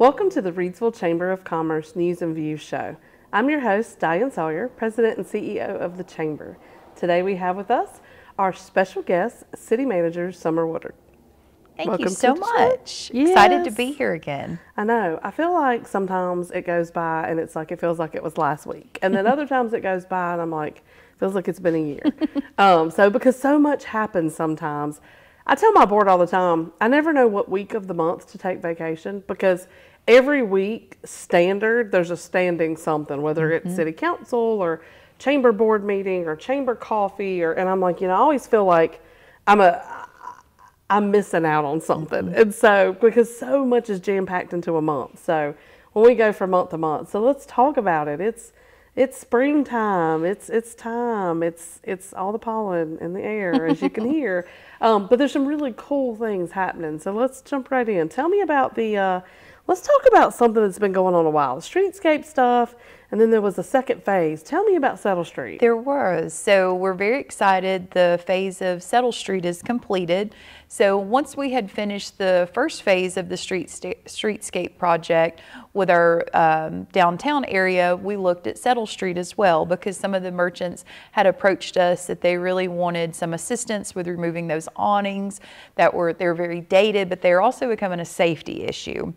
Welcome to the Reidsville Chamber of Commerce News and Views show. I'm your host, Diane Sawyer, President and CEO of the Chamber. Today we have with us our special guest, City Manager Summer Woodard. Thank Welcome you so to the show. much. Excited to be here again. I know. I feel like sometimes it goes by and it's like it feels like it was last week. And then other times it goes by and I'm like, feels like it's been a year. um, so because so much happens sometimes, I tell my board all the time, I never know what week of the month to take vacation because every week standard there's a standing something, whether it's city council or chamber board meeting or chamber coffee or and I'm like, you know, I always feel like I'm a I'm missing out on something. And so, because so much is jam packed into a month. So, when we go from month to month, so let's talk about it. It's it's springtime. It's it's time. It's it's all the pollen in the air, as you can hear. Um, but there's some really cool things happening. So let's jump right in. Tell me about the. Uh, let's talk about something that's been going on a while. The streetscape stuff, and then there was a second phase. Tell me about Settle Street. There was. So we're very excited. The phase of Settle Street is completed. So once we had finished the first phase of the street streetscape project with our um, downtown area, we looked at Settle Street as well because some of the merchants had approached us that they really wanted some assistance with removing those awnings that were they're very dated, but they're also becoming a safety issue.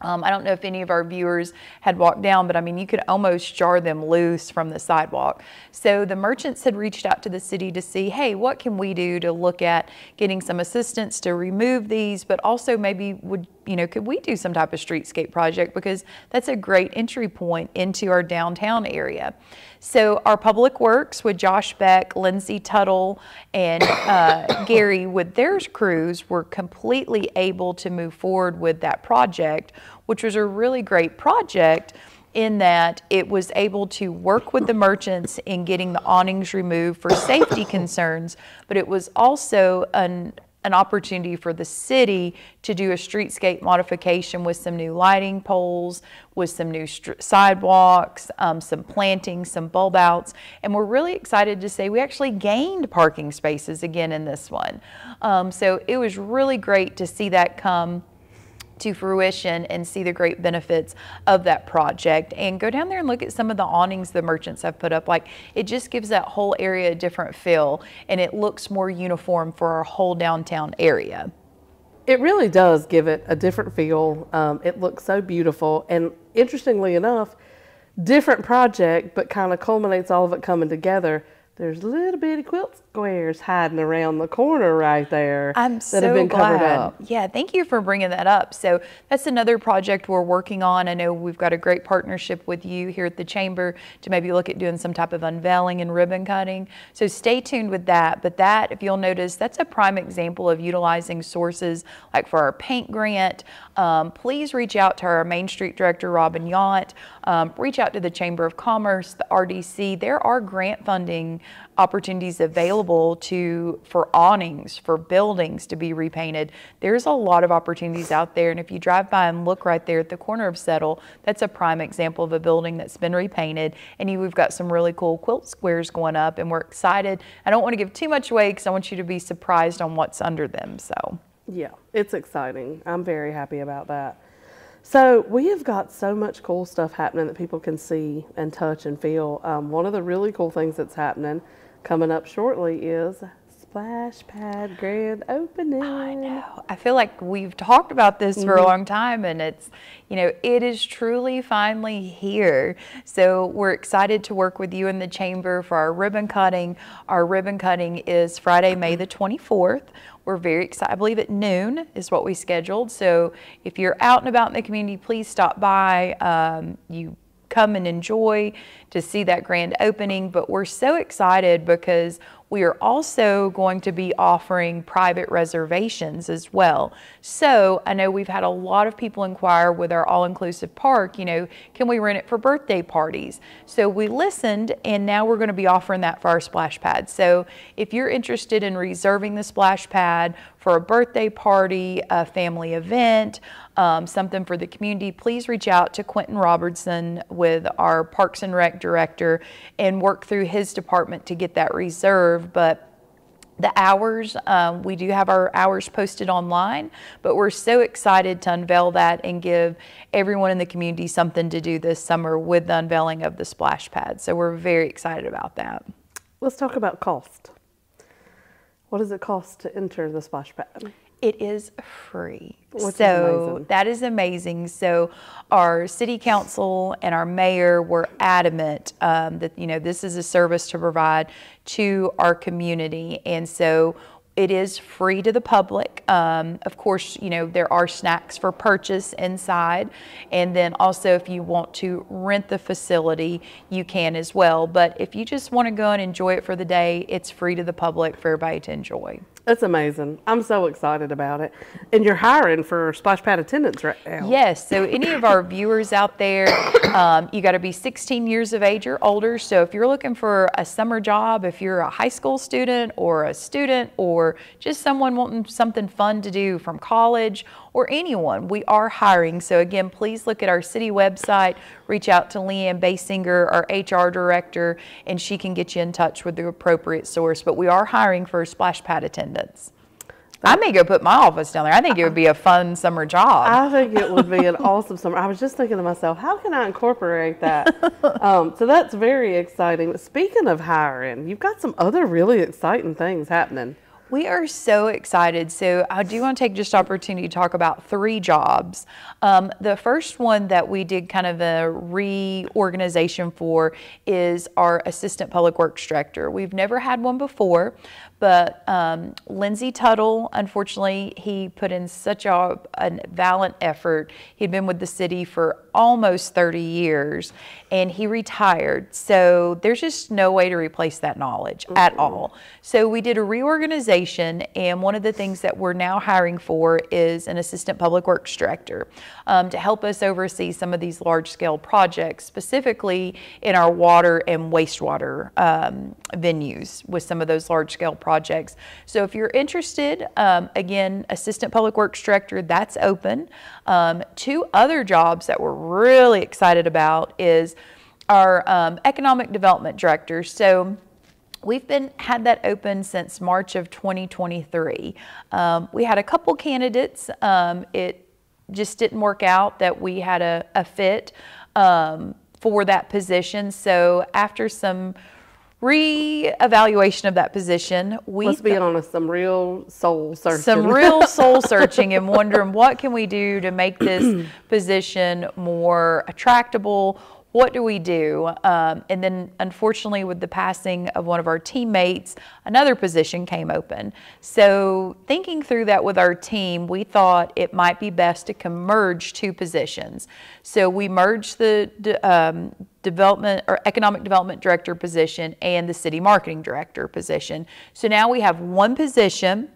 Um, I don't know if any of our viewers had walked down, but I mean, you could almost jar them loose from the sidewalk. So the merchants had reached out to the city to see, hey, what can we do to look at getting some assistance to remove these, but also maybe would, you know, could we do some type of streetscape project? Because that's a great entry point into our downtown area. So our public works with Josh Beck, Lindsay Tuttle, and uh, Gary with their crews were completely able to move forward with that project, which was a really great project in that it was able to work with the merchants in getting the awnings removed for safety concerns, but it was also an an opportunity for the city to do a streetscape modification with some new lighting poles, with some new str- sidewalks, um, some planting, some bulb outs. And we're really excited to say we actually gained parking spaces again in this one. Um, so it was really great to see that come to fruition and see the great benefits of that project and go down there and look at some of the awnings the merchants have put up like it just gives that whole area a different feel and it looks more uniform for our whole downtown area It really does give it a different feel. Um, it looks so beautiful, and interestingly enough, different project, but kind of culminates all of it coming together. There's a little bitty quilt squares hiding around the corner right there I'm that so have been glad. covered up. Yeah, thank you for bringing that up. So that's another project we're working on. I know we've got a great partnership with you here at the chamber to maybe look at doing some type of unveiling and ribbon cutting. So stay tuned with that. But that, if you'll notice, that's a prime example of utilizing sources like for our paint grant. Um, please reach out to our Main Street Director, Robin Yount. Um, reach out to the Chamber of Commerce, the RDC. There are grant funding opportunities available to for awnings for buildings to be repainted there's a lot of opportunities out there and if you drive by and look right there at the corner of settle that's a prime example of a building that's been repainted and you, we've got some really cool quilt squares going up and we're excited i don't want to give too much away because i want you to be surprised on what's under them so Yeah, it's exciting. I'm very happy about that. So we have got so much cool stuff happening that people can see and touch and feel. Um, one of the really cool things that's happening coming up shortly is Splash Pad grand opening. I know. I feel like we've talked about this for a long time and it's, you know, it is truly finally here. So we're excited to work with you in the chamber for our ribbon cutting. Our ribbon cutting is Friday, May the 24th. We're very excited. I believe at noon is what we scheduled. So if you're out and about in the community, please stop by. Um, you come and enjoy to see that grand opening. But we're so excited because we are also going to be offering private reservations as well. So I know we've had a lot of people inquire with our all inclusive park, you know, can we rent it for birthday parties? So we listened and now we're going to be offering that for our splash pad. So if you're interested in reserving the splash pad for a birthday party, a family event, um, something for the community, please reach out to Quentin Robertson with our Parks and Rec director and work through his department to get that reserved. But the hours. Um, we do have our hours posted online, but we're so excited to unveil that and give everyone in the community something to do this summer with the unveiling of the splash pad. So we're very excited about that. Let's talk about cost. What does it cost to enter the splash pad? It is free. Which so is that is amazing. So our city council and our mayor were adamant um, that you know this is a service to provide to our community, and so it is free to the public. Um, of course, you know, there are snacks for purchase inside. And then also, if you want to rent the facility, you can as well. But if you just want to go and enjoy it for the day, it's free to the public for everybody to enjoy. It's amazing. I'm so excited about it. And you're hiring for splash pad attendants right now. Yes. So any of our viewers out there, um, you got to be 16 years of age or older. So if you're looking for a summer job, if you're a high school student or a student or just someone wanting something fun to do from college or anyone, we are hiring. So again, please look at our city website, reach out to Leanne Basinger, our HR director, and she can get you in touch with the appropriate source. But we are hiring for splash pad attendants. I may go put my office down there. I think it would be a fun summer job. I think it would be an awesome summer. I was just thinking to myself, how can I incorporate that? um, so that's very exciting. Speaking of hiring, you've got some other really exciting things happening. We are so excited. So I do want to take just opportunity to talk about three jobs. Um, the first one that we did kind of a reorganization for is our assistant public works director. We've never had one before, but um, Lindsay Tuttle, unfortunately, he put in such a, a valiant effort. He'd been with the city for almost 30 years and he retired. So there's just no way to replace that knowledge mm-hmm. at all. So we did a reorganization, and one of the things that we're now hiring for is an assistant public works director um, to help us oversee some of these large scale projects, specifically in our water and wastewater um, venues with some of those large scale projects. So if you're interested, um, again, Assistant Public Works Director, that's open. Um, two other jobs that we're really excited about is our um, Economic Development Director. So We've been had that open since March of 2023. Um, we had a couple candidates. Um, it just didn't work out that we had a, a fit um, for that position. So after some re-evaluation of that position. We Let's be honest, some real soul searching. Some real soul searching and wondering what can we do to make this position more attractable what do we do? Um, and then, unfortunately, with the passing of one of our teammates, another position came open. So, thinking through that with our team, we thought it might be best to merge two positions. So, we merged the um, development or economic development director position and the city marketing director position. So, now we have one position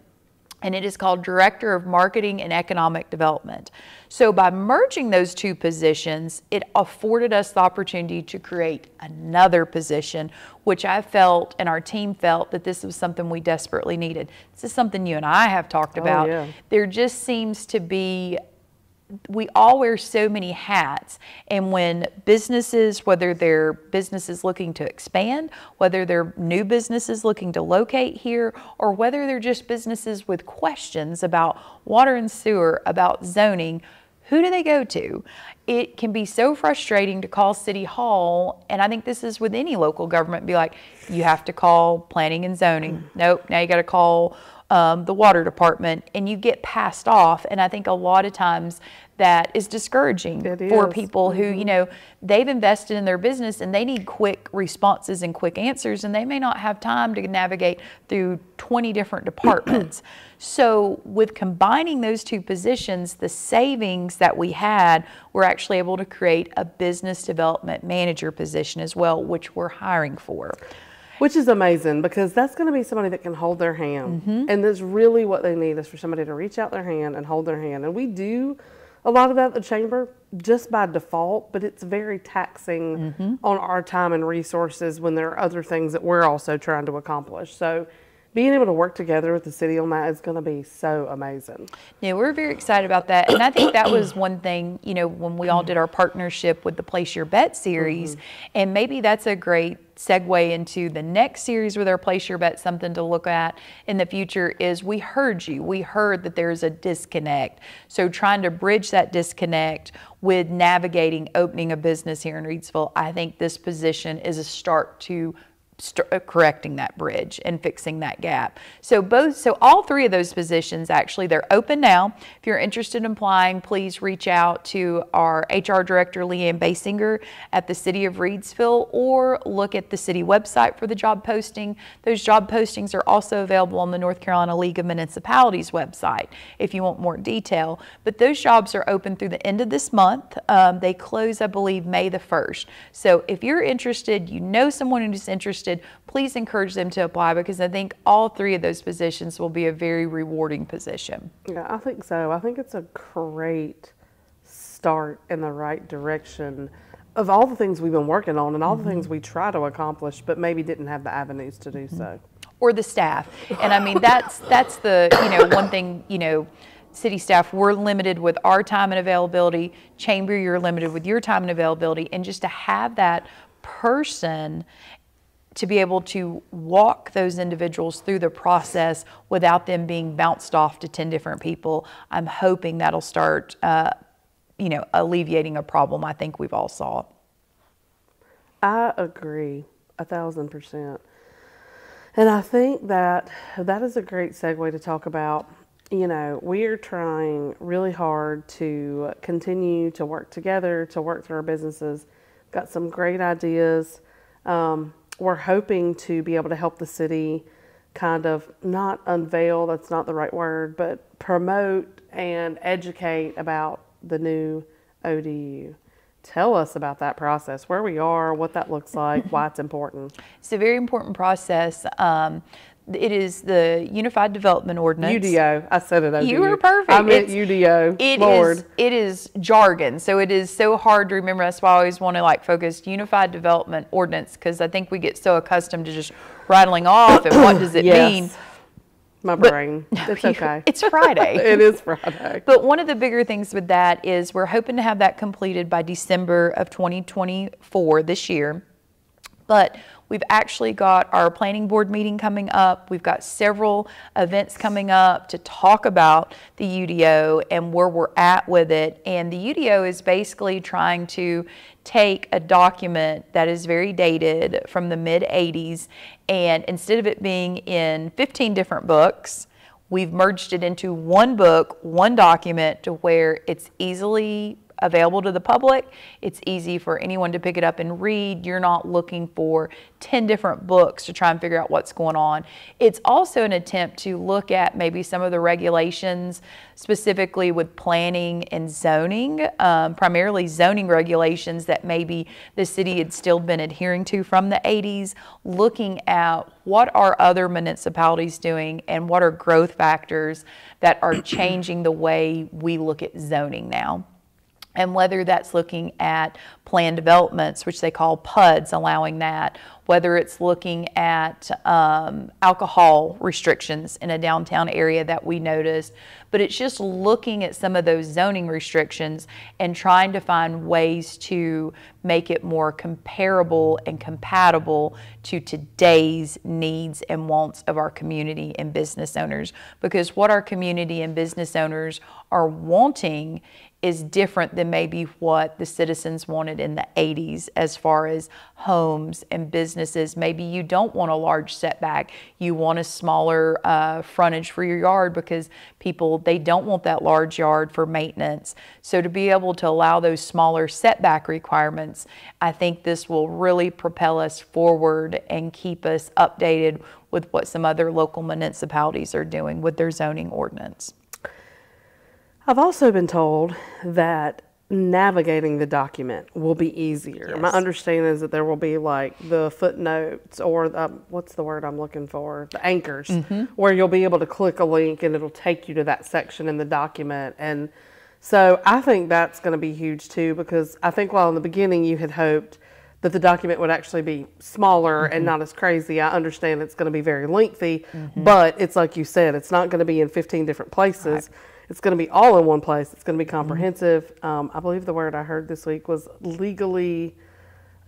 and it is called Director of Marketing and Economic Development. So by merging those two positions, it afforded us the opportunity to create another position, which I felt and our team felt that this was something we desperately needed. This is something you and I have talked oh, about. Oh, yeah. There just seems to be we all wear so many hats and when businesses whether they're businesses looking to expand whether they're new businesses looking to locate here or whether they're just businesses with questions about water and sewer about zoning who do they go to? It can be so frustrating to call city hall and i think this is with any local government be like you have to call planning and zoning. Nope now you got to call um, the water department and you get passed off. And I think a lot of times that is discouraging for people who, mm-hmm. you know, they've invested in their business and they need quick responses and quick answers, and they may not have time to navigate through 20 different departments. so, with combining those two positions, the savings that we had, we're actually able to create a business development manager position as well, which we're hiring for. Which is amazing because that's going to be somebody that can hold their hand. Mm-hmm. And that's really what they need is for somebody to reach out their hand and hold their hand. And we do a lot of that at the chamber just by default, but it's very taxing mm-hmm. on our time and resources when there are other things that we're also trying to accomplish. So being able to work together with the city on that is going to be so amazing. Yeah, we're very excited about that. And I think that was one thing, you know, when we all did our partnership with the Place Your Bet series. Mm-hmm. And maybe that's a great segue into the next series with our Place Your Bet, something to look at in the future is we heard you. We heard that there's a disconnect. So trying to bridge that disconnect with navigating opening a business here in reidsville I think this position is a start to correcting that bridge and fixing that gap. So both, so all three of those positions actually they're open now. If you're interested in applying, please reach out to our HR director Leanne Basinger at the City of Reidsville or look at the city website for the job posting. Those job postings are also available on the North Carolina League of Municipalities website if you want more detail. But those jobs are open through the end of this month. Um, they close, I believe, May the 1st. So if you're interested, you know someone who's interested interested, please encourage them to apply because I think all three of those positions will be a very rewarding position. Yeah, I think so. I think it's a great start in the right direction of all the things we've been working on and all mm-hmm. the things we try to accomplish, but maybe didn't have the avenues to do mm-hmm. so. Or the staff. And I mean, that's, that's the, you know, one thing, you know, city staff, we're limited with our time and availability. Chamber, you're limited with your time and availability. And just to have that person to be able to walk those individuals through the process without them being bounced off to 10 different people. I'm hoping that'll start, uh, you know, alleviating a problem I think we've all saw. I agree a thousand percent. And I think that that is a great segue to talk about. You know, we are trying really hard to continue to work together, to work through our businesses. Got some great ideas. Um, we're hoping to be able to help the city kind of not unveil, that's not the right word, but promote and educate about the new ODU. Tell us about that process, where we are, what that looks like, why it's important. It's a very important process. Um, it is the Unified Development Ordinance. UDO. I said it over you. You were perfect. I meant it's, UDO. It Lord. Is, it is jargon, so it is so hard to remember. That's why I always want to like focus Unified Development Ordinance because I think we get so accustomed to just rattling off and what does it yes. mean. My brain. But, it's okay. It's Friday. it is Friday. But one of the bigger things with that is we're hoping to have that completed by December of 2024 this year. But We've actually got our planning board meeting coming up. We've got several events coming up to talk about the UDO and where we're at with it. And the UDO is basically trying to take a document that is very dated from the mid 80s and instead of it being in 15 different books, we've merged it into one book, one document to where it's easily available to the public. It's easy for anyone to pick it up and read. You're not looking for 10 different books to try and figure out what's going on. It's also an attempt to look at maybe some of the regulations, specifically with planning and zoning, um, primarily zoning regulations that maybe the city had still been adhering to from the 80s, looking at what are other municipalities doing and what are growth factors that are changing the way we look at zoning now and whether that's looking at plan developments, which they call PUDs, allowing that, whether it's looking at um, alcohol restrictions in a downtown area that we noticed, but it's just looking at some of those zoning restrictions and trying to find ways to make it more comparable and compatible to today's needs and wants of our community and business owners. Because what our community and business owners are wanting is different than maybe what the citizens wanted in the 80s as far as homes and businesses. Maybe you don't want a large setback. You want a smaller uh, frontage for your yard because people, they don't want that large yard for maintenance. So to be able to allow those smaller setback requirements, I think this will really propel us forward and keep us updated with what some other local municipalities are doing with their zoning ordinance. I've also been told that navigating the document will be easier. Yes. My understanding is that there will be like the footnotes or the, um, what's the word I'm looking for? The anchors, mm-hmm. where you'll be able to click a link and it'll take you to that section in the document. And so I think that's going to be huge too because I think while in the beginning you had hoped that the document would actually be smaller and mm-hmm. not as crazy. I understand it's going to be very lengthy, mm-hmm. but it's like you said, it's not going to be in 15 different places. It's going to be all in one place. It's going to be comprehensive. Um, I believe the word I heard this week was legally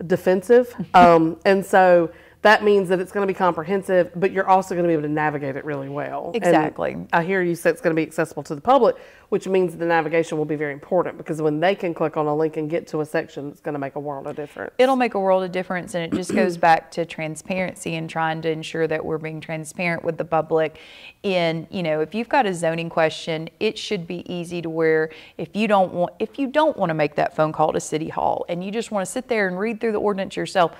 defensive. Um, and so that means that it's going to be comprehensive, but you're also going to be able to navigate it really well. And Exactly. I hear you say it's going to be accessible to the public, which means the navigation will be very important because when they can click on a link and get to a section, it's going to make a world of difference. It'll make a world of difference, and it just goes back to transparency and trying to ensure that we're being transparent with the public. In you know, if you've got a zoning question, it should be easy to where if you don't want if you don't want to make that phone call to City Hall and you just want to sit there and read through the ordinance yourself,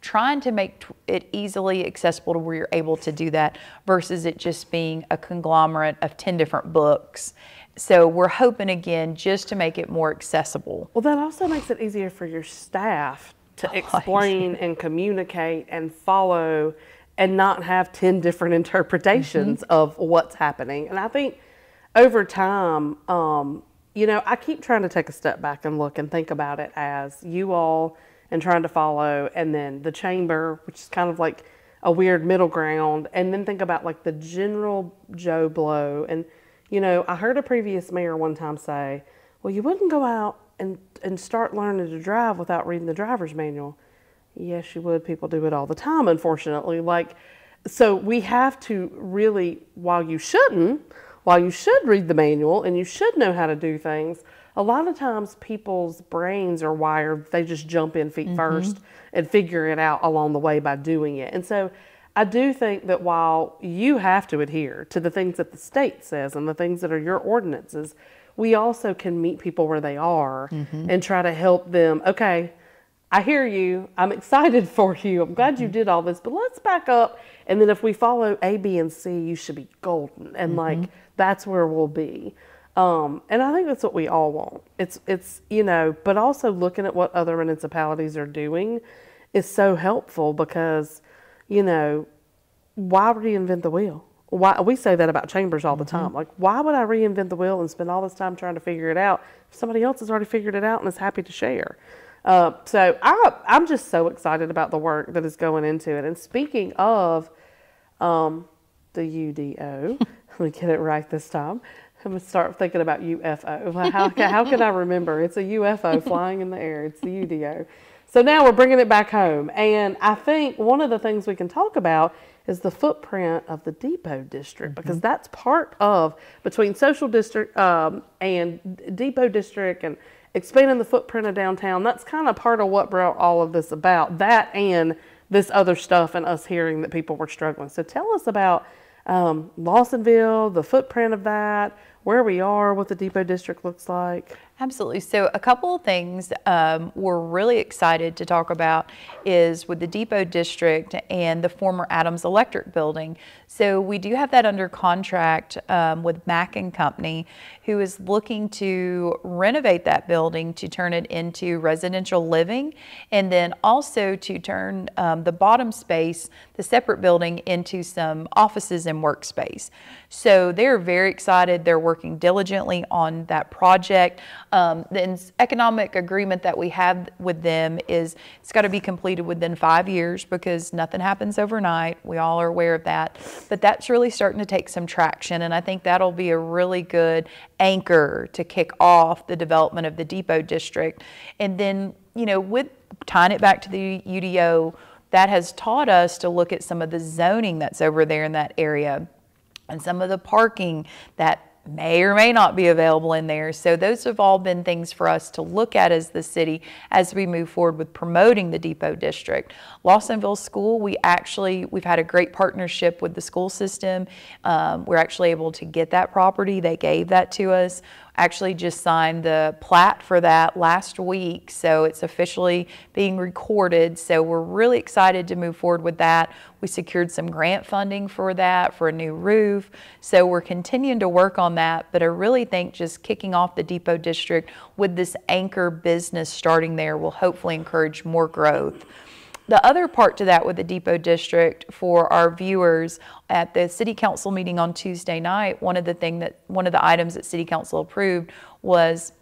trying to make it easily accessible to where you're able to do that versus it just being a conglomerate of 10 different books. So we're hoping again just to make it more accessible. Well, that also makes it easier for your staff to explain and communicate and follow and not have 10 different interpretations of what's happening. And I think over time, um, you know, I keep trying to take a step back and look and think about it as you all and trying to follow, and then the chamber, which is kind of like a weird middle ground, and then think about like the general Joe Blow. And, you know, I heard a previous mayor one time say, well, you wouldn't go out and, and start learning to drive without reading the driver's manual. Yes, you would. People do it all the time, unfortunately. Like, so we have to really, while you shouldn't, while you should read the manual and you should know how to do things, a lot of times people's brains are wired, they just jump in feet mm-hmm. first and figure it out along the way by doing it. And so I do think that while you have to adhere to the things that the state says and the things that are your ordinances, we also can meet people where they are mm-hmm. and try to help them. Okay, I hear you. I'm excited for you. I'm glad you mm-hmm. did all this, but let's back up. And then if we follow A, B, and C, you should be golden. And like that's where we'll be. Um, and I think that's what we all want. It's it's you know, but also looking at what other municipalities are doing is so helpful because, you know, why reinvent the wheel? Why we say that about chambers all the time. Like, why would I reinvent the wheel and spend all this time trying to figure it out if somebody else has already figured it out and is happy to share? Uh, so I, I'm just so excited about the work that is going into it. And speaking of um, the UDO, let me get it right this time. I'm gonna start thinking about UFO. How, how can I remember? It's a UFO flying in the air. It's the UDO. So now we're bringing it back home. And I think one of the things we can talk about is the footprint of the Depot District because that's part of between Social District um, and Depot District and expanding the footprint of downtown. That's kind of part of what brought all of this about. That and this other stuff and us hearing that people were struggling. So tell us about um, Lawsonville, the footprint of that, where we are, what the Depot District looks like. Absolutely. So, a couple of things um, we're really excited to talk about is with the Depot District and the former Adams Electric Building. So, we do have that under contract um, with Mack and Company, who is looking to renovate that building to turn it into residential living, and then also to turn um, the bottom space, the separate building, into some offices and workspace. So, they're very excited. They're working diligently on that project. Um, the economic agreement that we have with them is it's got to be completed within five years because nothing happens overnight. We all are aware of that. But that's really starting to take some traction, and I think that'll be a really good anchor to kick off the development of the Depot District. And then, you know, with tying it back to the UDO, that has taught us to look at some of the zoning that's over there in that area and some of the parking that may or may not be available in there. So those have all been things for us to look at as the city as we move forward with promoting the Depot District. Lawsonville School, we actually we've had a great partnership with the school system. Um, we're actually able to get that property. They gave that to us actually just signed the plat for that last week, so it's officially being recorded. So we're really excited to move forward with that. We secured some grant funding for that for a new roof, so we're continuing to work on that. But I really think just kicking off the Depot District with this anchor business starting there will hopefully encourage more growth. The other part to that with the Depot District for our viewers at the City Council meeting on Tuesday night, one of the thing that one of the items that City Council approved was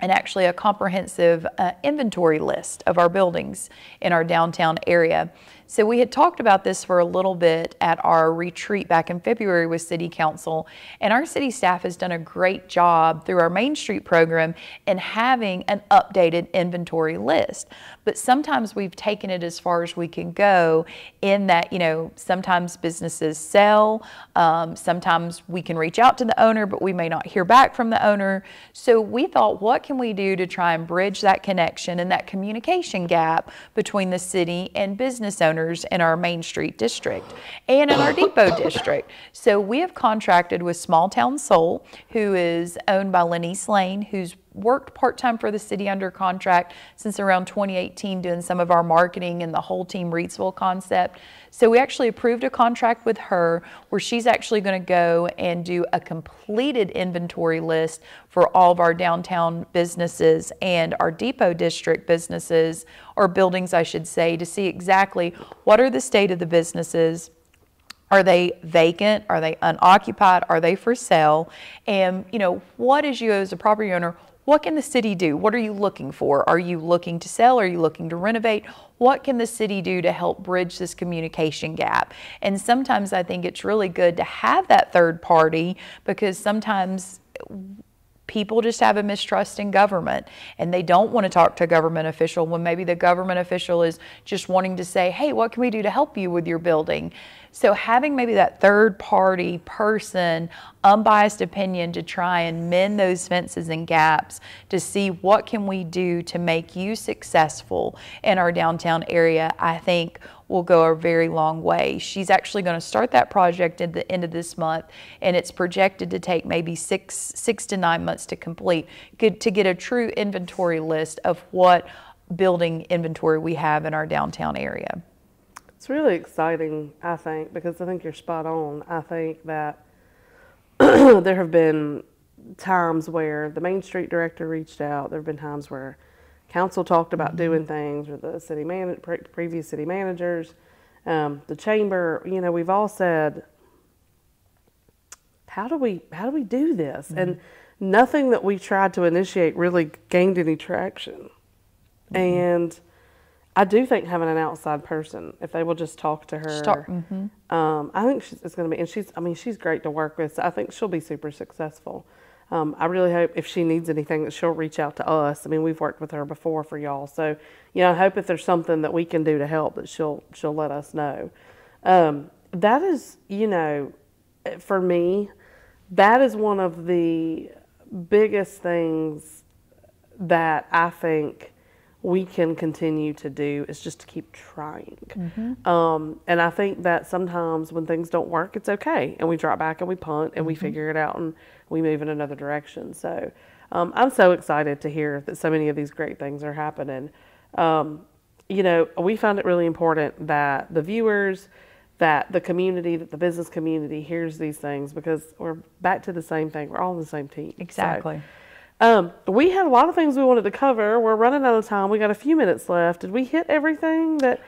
and actually a comprehensive uh, inventory list of our buildings in our downtown area. So we had talked about this for a little bit at our retreat back in February with City Council, and our city staff has done a great job through our Main Street program in having an updated inventory list. But sometimes we've taken it as far as we can go in that, you know, sometimes businesses sell, um, sometimes we can reach out to the owner, but we may not hear back from the owner. So we thought, what can we do to try and bridge that connection and that communication gap between the city and business owners? Owners in our Main Street district and in our Depot district. So we have contracted with Small Town Soul, who is owned by Lenise Lane, who's worked part-time for the city under contract since around 2018 doing some of our marketing and the whole team Reidsville concept. So we actually approved a contract with her where she's actually going to go and do a completed inventory list for all of our downtown businesses and our depot district businesses or buildings I should say to see exactly what are the state of the businesses are they vacant? Are they unoccupied? Are they for sale? And, you know, what is you as a property owner, what can the city do? What are you looking for? Are you looking to sell? Are you looking to renovate? What can the city do to help bridge this communication gap? And sometimes I think it's really good to have that third party because sometimes people just have a mistrust in government and they don't want to talk to a government official when maybe the government official is just wanting to say, hey, what can we do to help you with your building? So having maybe that third party person, unbiased opinion to try and mend those fences and gaps to see what can we do to make you successful in our downtown area, I think will go a very long way. She's actually going to start that project at the end of this month, and it's projected to take maybe six six to nine months to complete to get a true inventory list of what building inventory we have in our downtown area. It's really exciting, I think, because I think you're spot on. I think that there have been times where the Main Street director reached out. There have been times where council talked about mm-hmm. doing things, or the city man, previous city managers, um, the chamber. You know, we've all said, "How do we how do we do this?" Mm-hmm. And nothing that we tried to initiate really gained any traction. Mm-hmm. And I do think having an outside person, if they will just talk to her, Start, mm-hmm. um, I think she's, it's going to be, and she's, I mean, she's great to work with. So I think she'll be super successful. Um, I really hope if she needs anything that she'll reach out to us. I mean, we've worked with her before for y'all, so you know, I hope if there's something that we can do to help, that she'll she'll let us know. Um, that is, you know, for me, that is one of the biggest things that I think we can continue to do is just to keep trying. Mm-hmm. Um, and I think that sometimes when things don't work, it's okay. And we drop back and we punt and mm-hmm. we figure it out and we move in another direction. So um, I'm so excited to hear that so many of these great things are happening. Um, you know, we found it really important that the viewers, that the community, that the business community hears these things because we're back to the same thing. We're all on the same team. Exactly. So, um, we had a lot of things we wanted to cover. We're running out of time. We got a few minutes left. Did we hit everything that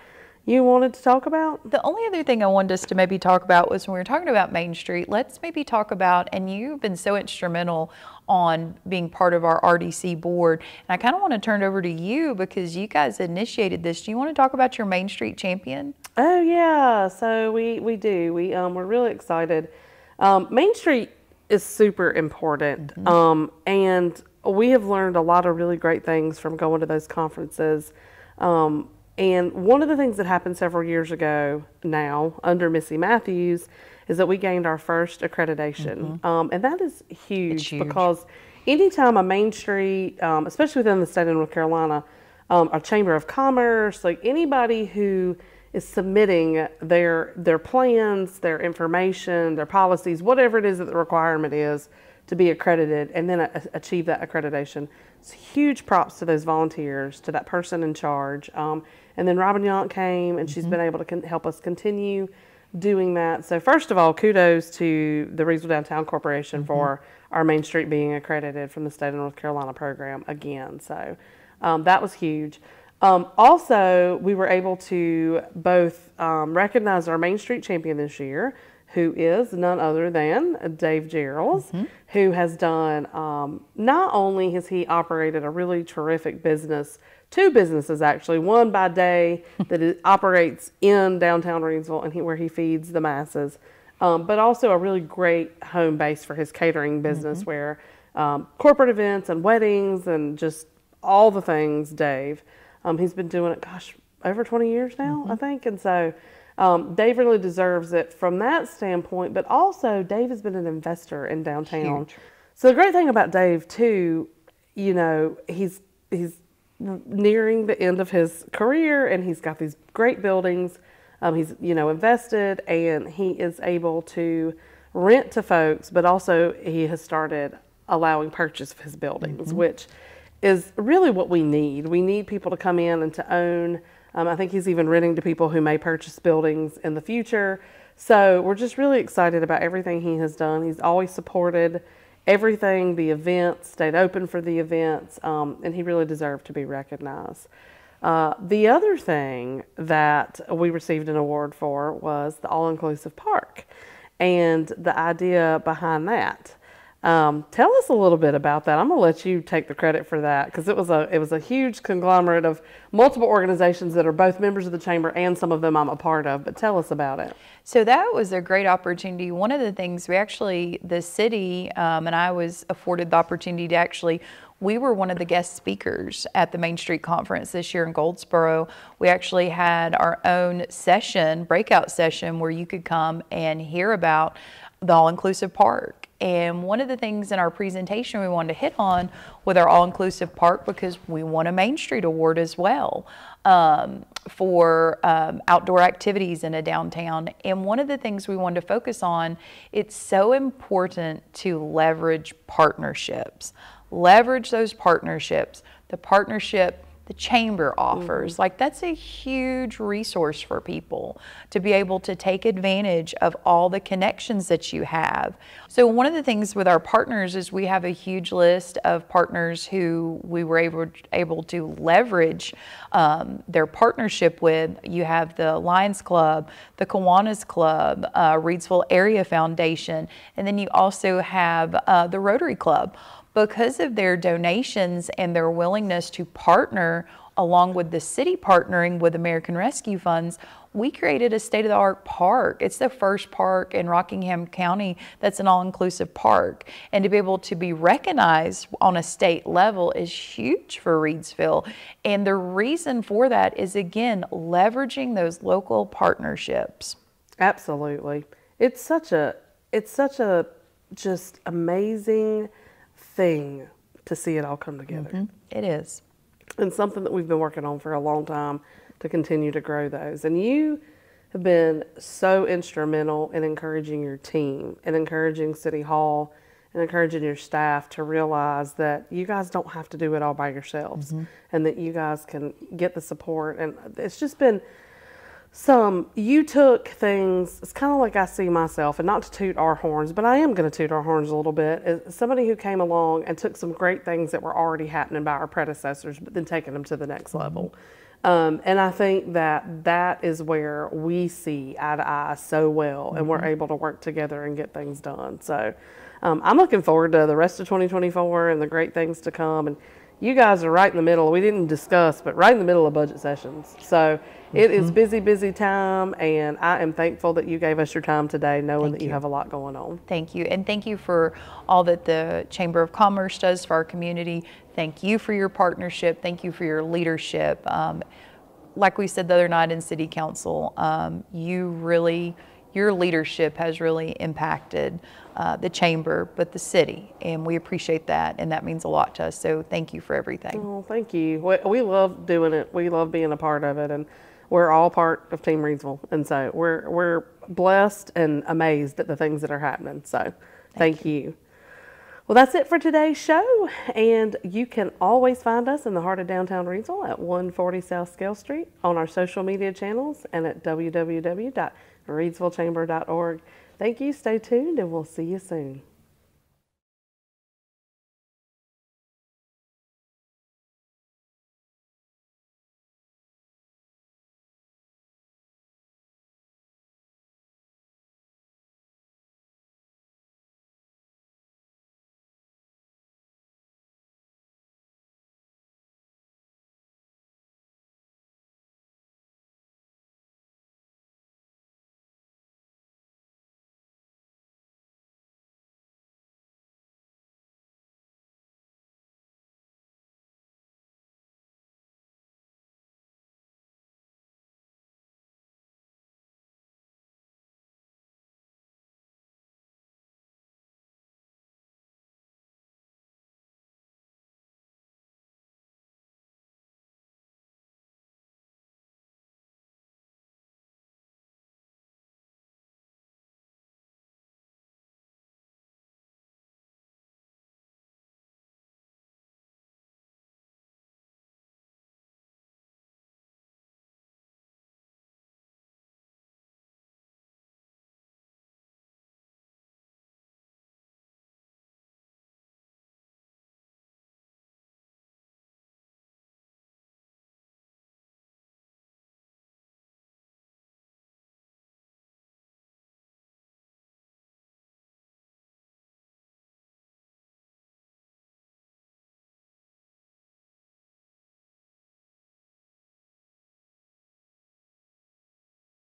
you wanted to talk about? The only other thing I wanted us to maybe talk about was when we were talking about Main Street, let's maybe talk about, and you've been so instrumental on being part of our RDC board. And I kind of want to turn it over to you because you guys initiated this. Do you want to talk about your Main Street champion? Oh yeah, so we we do. We um, we're really excited. Um, Main Street is super important. Mm-hmm. Um, and we have learned a lot of really great things from going to those conferences. Um, and one of the things that happened several years ago now under Missy Matthews is that we gained our first accreditation. Mm-hmm. Um, and that is huge, huge, because anytime a Main Street, um, especially within the state of North Carolina, um, a Chamber of Commerce, like anybody who is submitting their their plans, their information, their policies, whatever it is that the requirement is to be accredited and then a- achieve that accreditation. It's huge props to those volunteers, to that person in charge. Um, and then Robin Yount came and mm-hmm. she's been able to help us continue doing that. So first of all, kudos to the Reidsville Downtown Corporation mm-hmm. for our Main Street being accredited from the state of North Carolina program again. So um, that was huge. Um, also, we were able to both um, recognize our Main Street champion this year, who is none other than Dave Gerald, who has done um, not only has he operated a really terrific business, two businesses actually, one by day that operates in downtown Reidsville and he, where he feeds the masses, um, but also a really great home base for his catering business where um, corporate events and weddings and just all the things, Dave. Um, he's been doing it, gosh, over 20 years now, I think. And so um, Dave really deserves it from that standpoint, but also Dave has been an investor in downtown. Huge. So the great thing about Dave too, you know, he's he's nearing the end of his career and he's got these great buildings. Um, he's you know invested and he is able to rent to folks, but also he has started allowing purchase of his buildings, which is really what we need. We need people to come in and to own. Um, I think he's even renting to people who may purchase buildings in the future. So we're just really excited about everything he has done. He's always supported everything, the events, stayed open for the events, um, and he really deserved to be recognized. Uh, the other thing that we received an award for was the all inclusive park and the idea behind that. Um, tell us a little bit about that. I'm gonna let you take the credit for that because it was a it was a huge conglomerate of multiple organizations that are both members of the chamber and some of them I'm a part of. But tell us about it. So that was a great opportunity. One of the things we actually, the city, um, and I was afforded the opportunity to actually, we were one of the guest speakers at the Main Street Conference this year in Goldsboro. We actually had our own session, breakout session, where you could come and hear about the all inclusive park. And one of the things in our presentation we wanted to hit on with our all inclusive park because we won a Main Street Award as well um, for um, outdoor activities in a downtown. And one of the things we wanted to focus on, it's so important to leverage partnerships. Leverage those partnerships. The partnership the chamber offers. Like that's a huge resource for people to be able to take advantage of all the connections that you have. So one of the things with our partners is we have a huge list of partners who we were able able to leverage um, their partnership with. You have the Lions Club, the Kiwanis Club, uh, Reidsville Area Foundation, and then you also have uh, the Rotary Club because of their donations and their willingness to partner along with the city partnering with American Rescue Funds, we created a state of the art park. It's the first park in Rockingham County that's an all inclusive park. And to be able to be recognized on a state level is huge for Reidsville. And the reason for that is again, leveraging those local partnerships. Absolutely. It's such a it's such a just amazing thing to see it all come together. Mm-hmm. It is. And something that we've been working on for a long time to continue to grow those. And you have been so instrumental in encouraging your team and encouraging City Hall and encouraging your staff to realize that you guys don't have to do it all by yourselves mm-hmm. and that you guys can get the support. And it's just been some you took things it's kind of like i see myself and not to toot our horns but i am going to toot our horns a little bit as somebody who came along and took some great things that were already happening by our predecessors but then taking them to the next level. Um, and i think that that is where we see eye to eye so well and we're able to work together and get things done. So um, i'm looking forward to the rest of 2024 and the great things to come and you guys are right in the middle. We didn't discuss, but right in the middle of budget sessions. So it is busy, busy time, and I am thankful that you gave us your time today, knowing that you, have a lot going on. Thank you. And thank you for all that the Chamber of Commerce does for our community. Thank you for your partnership. Thank you for your leadership. Um, like we said the other night in City Council, um, you really, your leadership has really impacted uh, the Chamber, but the city. And we appreciate that, and that means a lot to us. So thank you for everything. Oh, thank you. We, we love doing it. We love being a part of it, and we're all part of Team Reidsville, and so we're we're blessed and amazed at the things that are happening. So, thank, you. Well, that's it for today's show, and you can always find us in the heart of downtown Reidsville at 140 South Scales Street on our social media channels and at www.reidsvillechamber.org. Thank you. Stay tuned, and we'll see you soon.